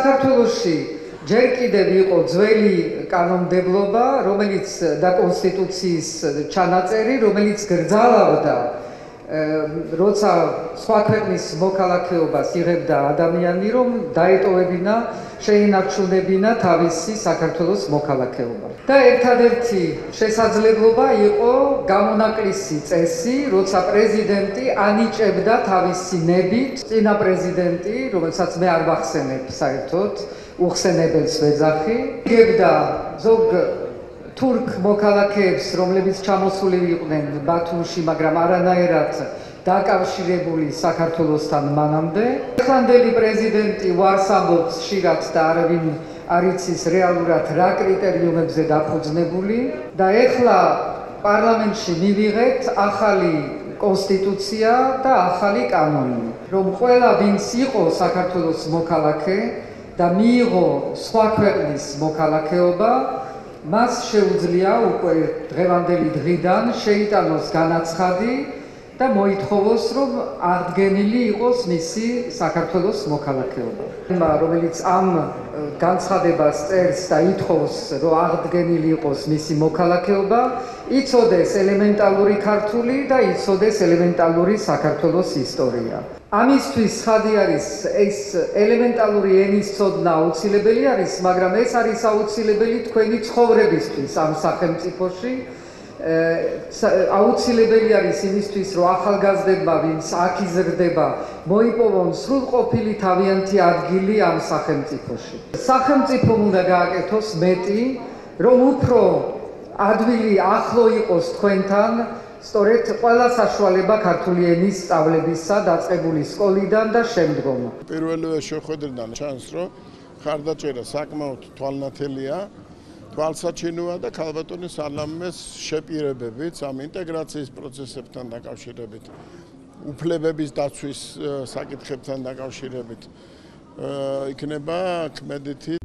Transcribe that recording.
საქართველოში ჯერ კიდევ იყო ძველი კანონმდებლობა, რომელიც და კონსტიტუციის ჩანაწერი, რომელიც გრძალავდა როცა სხვა ქვეყნის მოქალაქეობას იღებდა ადამიანი, რომ დაეტოვებინა, შეინარჩუნებინა თავისი საქართველოს მოქალაქეობა. და ერთადერთი შესაძლებლობა იყო გამონაკლისი წესი, როცა პრეზიდენტი ანიჭებდა თავისი ნებით, წინა პრეზიდენტი, რომელსაც მე არ ვახსენებ საერთოდ, უხსენებელს ვეძახი, იგებდა ზოგ თურქ მოქალაქეებს, რომლებიც ჩამოსული იყვნენ ბათუმში, მაგრამ არანაირად დაკავშირებული საქართველოსთან მანამდე. ეხლანდელი პრეზიდენტი ვარს ამბობს ხშირად და არავინ არ იცის რეალურად რა კრიტერიუმებზე დაფუძნებული და ეხლა პარლამენტში მივიღეთ ახალი კონსტიტუცია და ახალი კანონი, რომ ყველა ვინც იყო საქართველოს მოქალაქე და მიიღო სხვა ქვეყნის მოქალაქეობა მას შეუძლია უკვე დღევანდელი დღიდან შეიტანოს განაცხადი და მოითხოვოს, რომ აღდგენილი იყოს მისი საქართველოს მოქალაქეობა. რომელიც ამ განცხადებას წერს და ითხოვს, რომ აღდგენილი იყოს მისი მოქალაქეობა, იცოდეს ელემენტალური ქართული და იცოდეს ელემენტალური საქართველოს ისტორია. ამისთვის ხადი არის ეს ელემენტალური ენის ცოდნა აუცილებელი არის, მაგრამ ეს არის აუცილებელი თქვენი ცხოვრებისთვის ამ სახელმწიფოში. აუცილებელი არის იმისთვის, რომ ახალგაზრდებმა, ვინც აქ იზრდება, მოიპოვონ სრულყოფილი თავიანთი ადგილი ამ სახელმწიფოში. სახელმწიფო უნდა გააკეთოს მეტი, რომ უფრო ადვილი ახლო იყოს თქვენთან, სწორედ ყველა საშუალება ქართული ენის სწავლებისა დაწყებული სკოლიდან და შემდგომ. პირველივე შეხვედრიდან ჩანს, რომ ხარდაჭერა საკმაოდ თვალნათელია. თვალსაჩინოა და ქალბატონის ალამეს შეპირებებით ამ ინტეგრაციის პროცესებთან დაკავშირებით უფლებების დაცვის საკითხებთან დაკავშირებით იქნება კმედითი